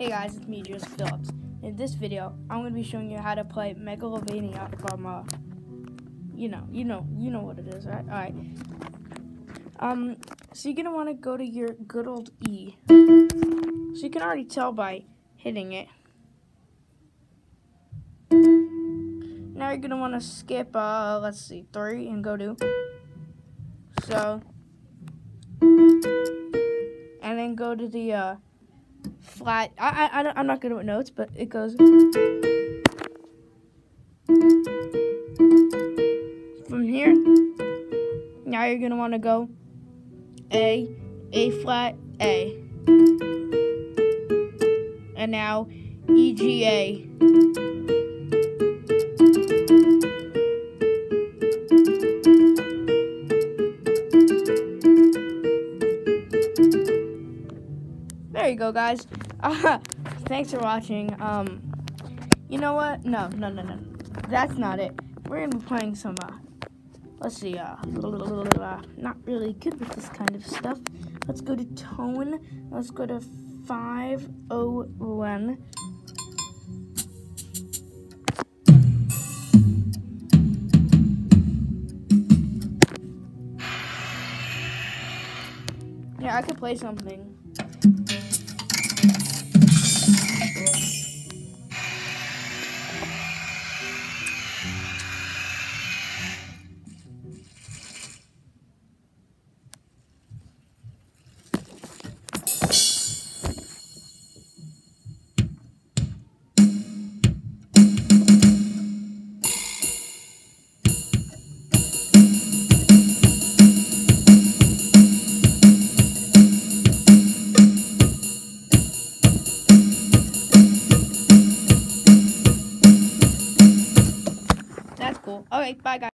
Hey guys, it's me, Joseph Philips. In this video, I'm going to be showing you how to play Megalovania from, uh, you know, you know, you know what it is, right? Alright. Um, so you're going to want to go to your good old E. So you can already tell by hitting it. Now you're going to want to skip, uh, let's see, 3 and go to. So, and then go to the, uh, flat. I, I, I am not good with notes, but it goes. From here, now you're gonna want to go A, A flat, A, and now E G A. There you go, guys. Uh, thanks for watching. Um, you know what? No, no, no, no. That's not it. We're gonna be playing some. Uh, let's see. Uh, not really good with this kind of stuff. Let's go to tone. Let's go to five O one. Yeah, I could play something. Cool. Okay, bye guys.